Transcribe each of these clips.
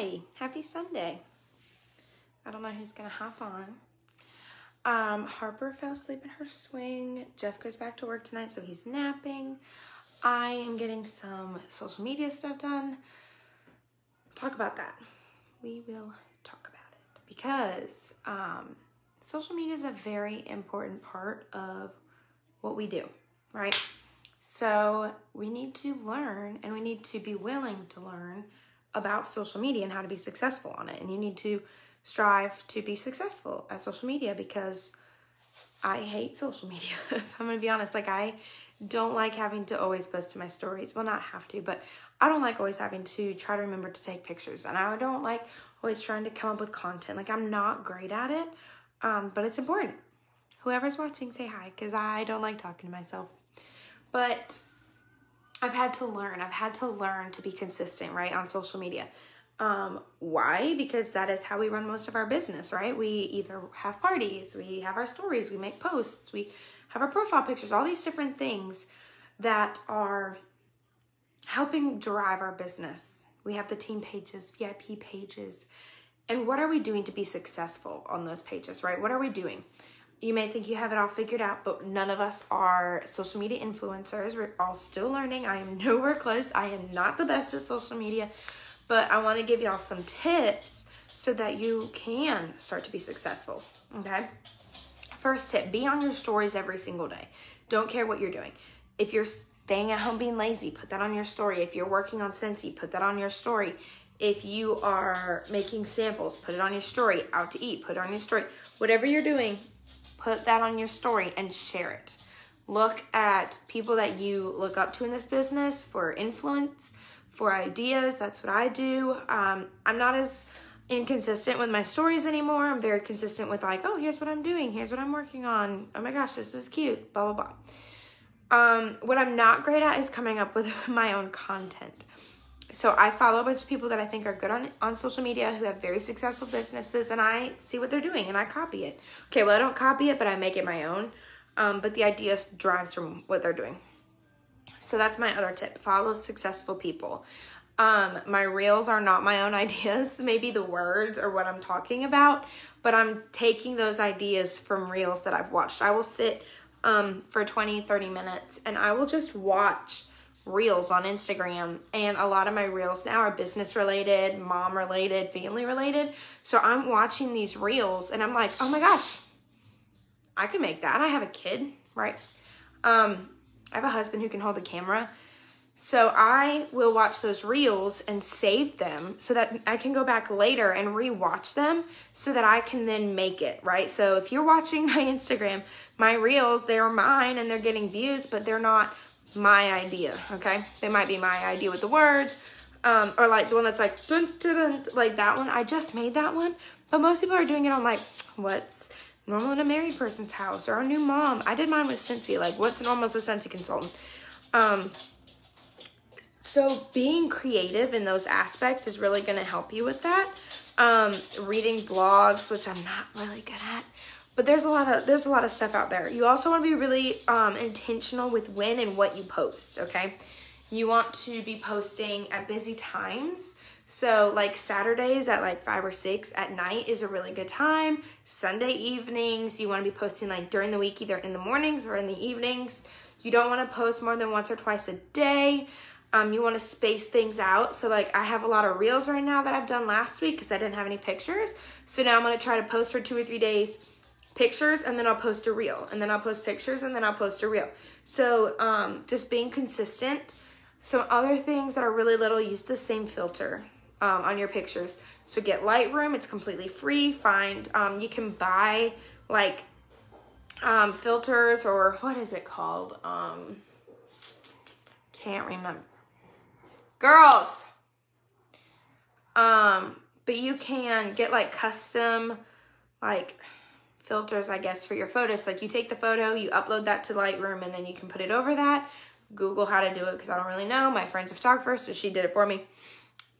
Hi, happy Sunday. I don't know who's gonna hop on. Um, Harper fell asleep in her swing. Jeff goes back to work tonight, so he's napping. I am getting some social media stuff done. Talk about that. We will talk about it because um, social media is a very important part of what we do, right? So we need to learn and we need to be willing to learn about social media and how to be successful on it. And you need to strive to be successful at social media because I hate social media. I'm gonna be honest, like I don't like having to always post to my stories. Well, not have to, but I don't like always having to try to remember to take pictures. And I don't like always trying to come up with content. Like I'm not great at it, um, but it's important. Whoever's watching, say hi because I don't like talking to myself. But I've had to learn. I've had to learn to be consistent, right, on social media. Um, why? Because that is how we run most of our business, right? We either have parties, we have our stories, we make posts, we have our profile pictures, all these different things that are helping drive our business. We have the team pages, VIP pages. And what are we doing to be successful on those pages, right? What are we doing? You may think you have it all figured out, but none of us are social media influencers. We're all still learning. I am nowhere close. I am not the best at social media but I want to give y'all some tips so that you can start to be successful. Okay. First tip be on your stories every single day. Don't care what you're doing. If you're staying at home being lazy, put that on your story. If you're working on Scentsy, put that on your story. If you are making samples, put it on your story. Out to eat, put it on your story. Whatever you're doing, put that on your story and share it. Look at people that you look up to in this business for influence for ideas. That's what I do. Um, I'm not as inconsistent with my stories anymore. I'm very consistent with like, oh, here's what I'm doing. Here's what I'm working on. Oh my gosh, this is cute. Blah, blah, blah. Um, what I'm not great at is coming up with my own content. So I follow a bunch of people that I think are good on, on social media who have very successful businesses and I see what they're doing and I copy it. Okay, well, I don't copy it, but I make it my own. Um, but the idea drives from what they're doing. So that's my other tip. Follow successful people. Um, my reels are not my own ideas, maybe the words or what I'm talking about, but I'm taking those ideas from reels that I've watched. I will sit um, for 20, 30 minutes and I will just watch reels on Instagram. And a lot of my reels now are business related, mom related, family related. So I'm watching these reels and I'm like, oh my gosh, I can make that. I have a kid, right? Um, I have a husband who can hold the camera. So I will watch those reels and save them so that I can go back later and rewatch them so that I can then make it, right? So if you're watching my Instagram, my reels, they're mine and they're getting views, but they're not my idea, okay? They might be my idea with the words, um, or like the one that's like, dun, dun, dun, like that one. I just made that one, but most people are doing it on like, what's normal in a married person's house or a new mom. I did mine with Scentsy, like what's normal as a Scentsy consultant. Um, so being creative in those aspects is really going to help you with that. Um, reading blogs, which I'm not really good at, but there's a lot of there's a lot of stuff out there. You also want to be really um, intentional with when and what you post. Okay, you want to be posting at busy times so like Saturdays at like five or six at night is a really good time. Sunday evenings, you want to be posting like during the week, either in the mornings or in the evenings. You don't want to post more than once or twice a day. Um, you want to space things out. So like I have a lot of reels right now that I've done last week because I didn't have any pictures. So now I'm going to try to post for two or three days pictures and then I'll post a reel and then I'll post pictures and then I'll post a reel. So um, just being consistent. Some other things that are really little, use the same filter um, on your pictures. So get Lightroom, it's completely free. Find, um, you can buy like um, filters or what is it called? Um, can't remember. Girls! Um, but you can get like custom like filters, I guess, for your photos. Like you take the photo, you upload that to Lightroom, and then you can put it over that. Google how to do it because I don't really know. My friend's a photographer, so she did it for me.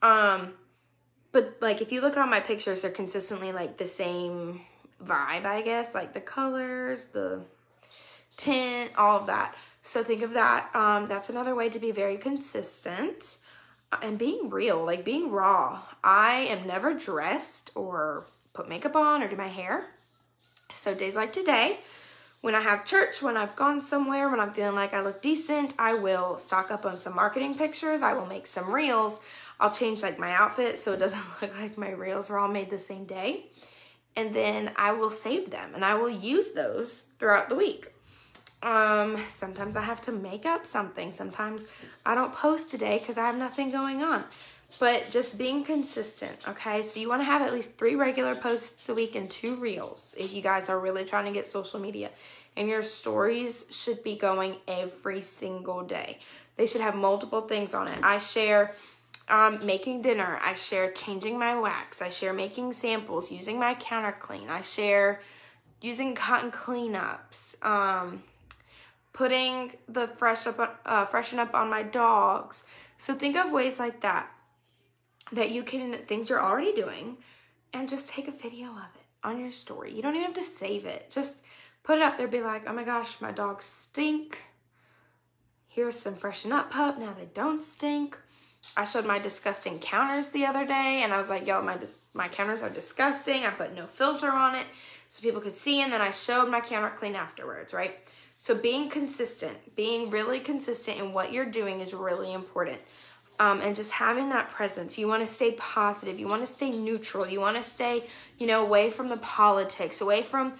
Um, but like if you look at all my pictures, they're consistently like the same vibe, I guess, like the colors, the tint, all of that. So think of that. Um, that's another way to be very consistent. and being real, like being raw. I am never dressed or put makeup on or do my hair. So days like today, when I have church, when I've gone somewhere, when I'm feeling like I look decent, I will stock up on some marketing pictures. I will make some reels. I'll change like my outfit so it doesn't look like my reels are all made the same day. And then I will save them and I will use those throughout the week. Um, sometimes I have to make up something. Sometimes I don't post today because I have nothing going on. But just being consistent, okay? So you want to have at least three regular posts a week and two reels if you guys are really trying to get social media. And your stories should be going every single day. They should have multiple things on it. I share um, making dinner. I share changing my wax. I share making samples, using my counter clean. I share using cotton cleanups. Um, putting the fresh up, uh, freshen up on my dogs. So think of ways like that that you can things you're already doing, and just take a video of it on your story. You don't even have to save it. Just put it up there. Be like, oh my gosh, my dogs stink. Here's some freshen up pup. Now they don't stink. I showed my disgusting counters the other day, and I was like, yo, my my counters are disgusting. I put no filter on it so people could see, and then I showed my counter clean afterwards, right? So being consistent, being really consistent in what you're doing is really important. Um, and just having that presence. You want to stay positive. You want to stay neutral. You want to stay, you know, away from the politics, away from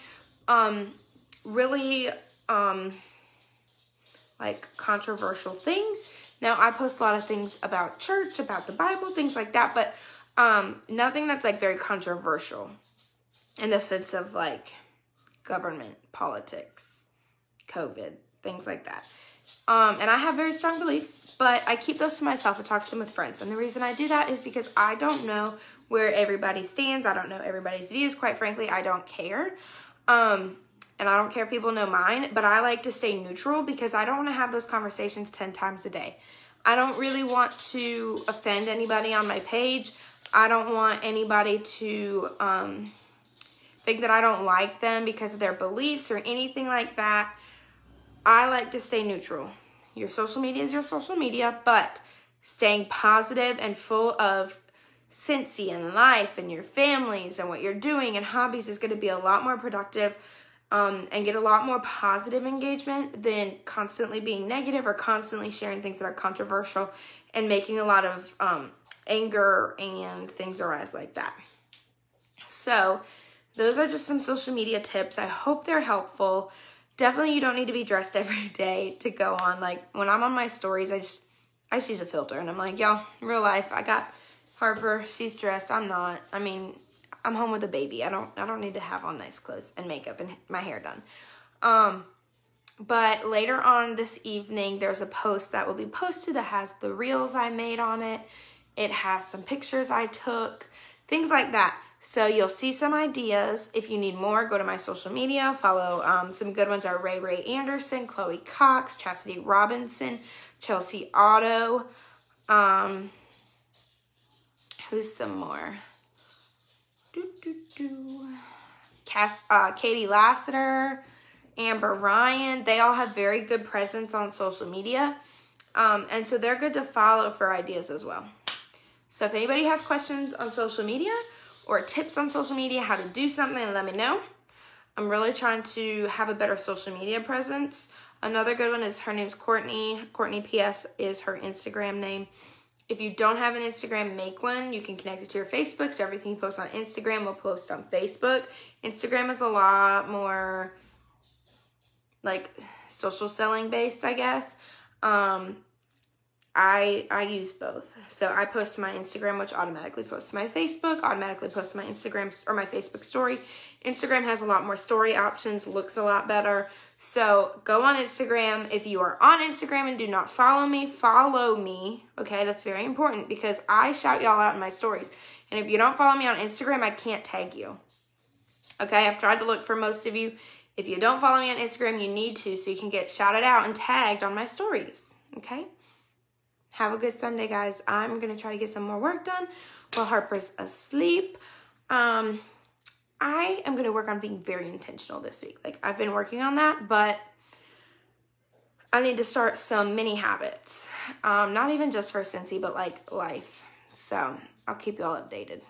um, really um, like controversial things. Now, I post a lot of things about church, about the Bible, things like that, but um, nothing that's like very controversial in the sense of like government, politics, COVID, things like that. Um, and I have very strong beliefs, but I keep those to myself and talk to them with friends. And the reason I do that is because I don't know where everybody stands. I don't know everybody's views. Quite frankly, I don't care. Um, and I don't care if people know mine, but I like to stay neutral because I don't want to have those conversations 10 times a day. I don't really want to offend anybody on my page. I don't want anybody to um, think that I don't like them because of their beliefs or anything like that. I like to stay neutral. Your social media is your social media, but staying positive and full of Scentsy and life and your families and what you're doing and hobbies is going to be a lot more productive um, and get a lot more positive engagement than constantly being negative or constantly sharing things that are controversial and making a lot of um, anger and things arise like that. So, those are just some social media tips. I hope they're helpful definitely you don't need to be dressed every day to go on. Like when I'm on my stories, I just I just use a filter and I'm like, y'all, real life, I got Harper, she's dressed, I'm not. I mean, I'm home with a baby. I don't I don't need to have on nice clothes and makeup and my hair done. Um but later on this evening, there's a post that will be posted that has the reels I made on it. It has some pictures I took, things like that. So you'll see some ideas. If you need more, go to my social media. Follow um, some good ones are Ray Ray Anderson, Chloe Cox, Chastity Robinson, Chelsea Otto. Um, who's some more? Do, do, do. Cass, uh, Katie Lassiter, Amber Ryan. They all have very good presence on social media. Um, and so they're good to follow for ideas as well. So if anybody has questions on social media, or tips on social media, how to do something, let me know. I'm really trying to have a better social media presence. Another good one is her name's Courtney. Courtney PS is her Instagram name. If you don't have an Instagram, make one. You can connect it to your Facebook. So everything you post on Instagram will post on Facebook. Instagram is a lot more like social selling based, I guess. Um, I I use both. So I post to my Instagram, which automatically posts to my Facebook, automatically posts to my Instagram or my Facebook story. Instagram has a lot more story options, looks a lot better. So go on Instagram. If you are on Instagram and do not follow me, follow me. Okay, that's very important because I shout y'all out in my stories. And if you don't follow me on Instagram, I can't tag you. Okay, I've tried to look for most of you. If you don't follow me on Instagram, you need to so you can get shouted out and tagged on my stories. Okay? Have a good Sunday, guys. I'm going to try to get some more work done while Harper's asleep. Um, I am going to work on being very intentional this week. Like, I've been working on that, but I need to start some mini habits. Um, not even just for Scentsy, but like life. So I'll keep you all updated.